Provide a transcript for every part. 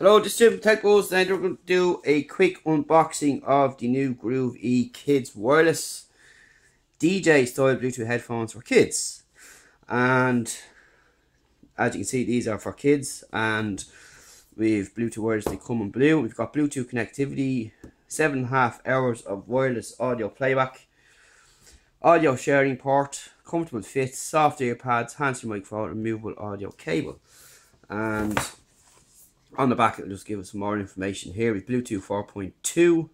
Hello, this is Jim Tech Buzz, and we're going to do a quick unboxing of the new Groove E Kids Wireless DJ style Bluetooth headphones for kids. And as you can see, these are for kids, and we've Bluetooth wireless, they come in blue. We've got Bluetooth connectivity, seven and a half hours of wireless audio playback, audio sharing port, comfortable fit, soft ear pads, hands-free microphone, removable audio cable. And on the back it'll just give us some more information here. With Bluetooth 4.2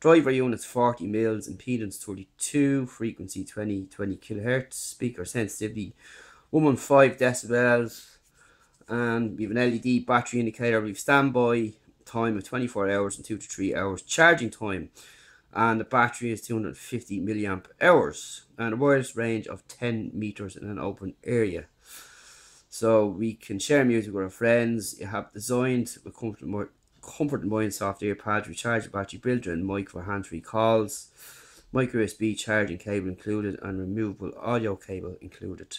driver units 40 mils impedance 32 frequency 20 20 kilohertz speaker sensitivity 115 decibels and we have an LED battery indicator. We have standby time of 24 hours and 2 to 3 hours charging time and the battery is 250 milliamp hours and a wireless range of 10 meters in an open area so we can share music with our friends. You have designed with comfort, more, comfort and mind soft ear pads, rechargeable battery built-in mic for hands-free calls, micro USB charging cable included, and removable audio cable included.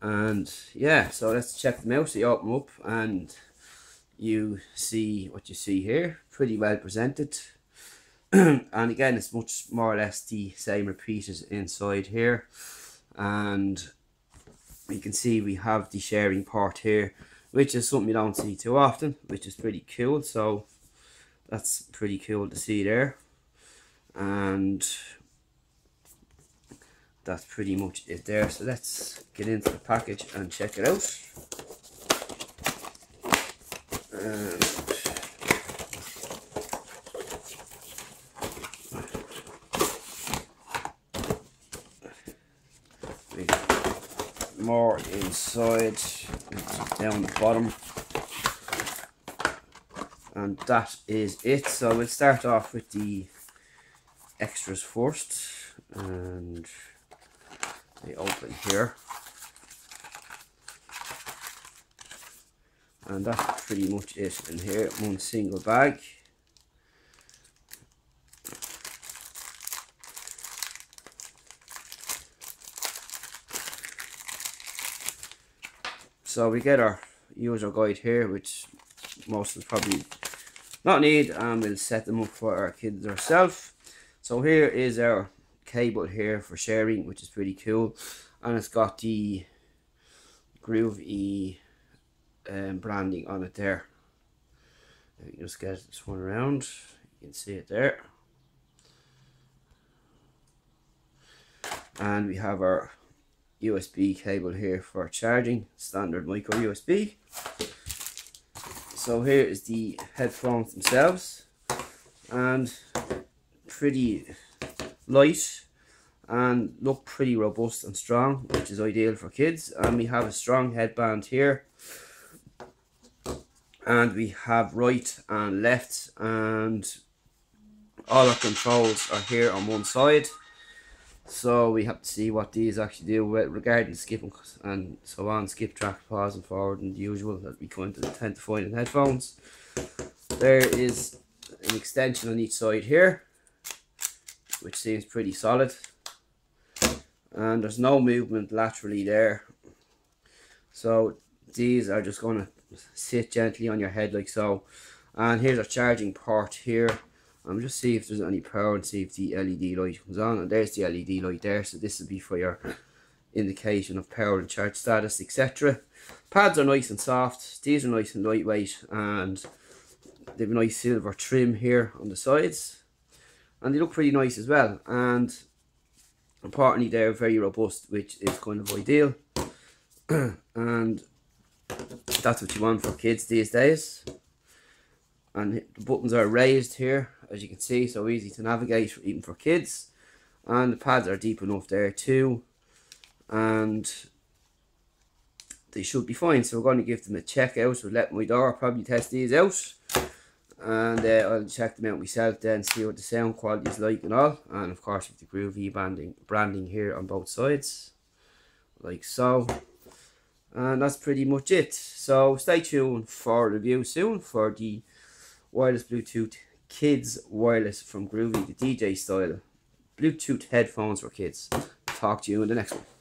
And yeah, so let's check them out. So you open up and you see what you see here. Pretty well presented. and again, it's much more or less the same repeated inside here. And you can see we have the sharing part here which is something you don't see too often which is pretty cool. So that's pretty cool to see there. And that's pretty much it there. So let's get into the package and check it out. And more inside down the bottom. And that is it. So we'll start off with the extras first. And they open here. And that's pretty much it in here one single bag So we get our user guide here, which most us probably not need, and we'll set them up for our kids ourselves. So here is our cable here for sharing, which is pretty cool, and it's got the Groove E um, branding on it there. You just get this one around, you can see it there. And we have our USB cable here for charging, standard micro USB. So here is the headphones themselves and pretty light and look pretty robust and strong which is ideal for kids. And we have a strong headband here. And we have right and left and all our controls are here on one side so we have to see what these actually do with regarding skipping and so on, skip track, pause and forward and the usual that we kind of tend to find in headphones. There is an extension on each side here, which seems pretty solid. And there's no movement laterally there. So these are just going to sit gently on your head like so. And here's a charging port here I'm just see if there's any power and see if the LED light comes on. And there's the LED light there. So this will be for your indication of power and charge status, etc. Pads are nice and soft. These are nice and lightweight. And they have a nice silver trim here on the sides. And they look pretty nice as well. And importantly, they're very robust, which is kind of ideal. and that's what you want for kids these days and the buttons are raised here as you can see so easy to navigate even for kids. And the pads are deep enough there too and they should be fine. So we're going to give them a check out. So let my door probably test these out and uh, I'll check them out myself then see what the sound quality is like and all. And of course with the Groove E branding branding here on both sides like so. And that's pretty much it. So stay tuned for review soon for the wireless Bluetooth kids wireless from Groov-e, the DJ style. Bluetooth headphones for kids. Talk to you in the next one.